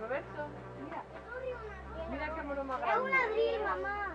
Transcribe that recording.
Roberto, mira. Mira qué mono más grande. Es un ladrillo, mamá.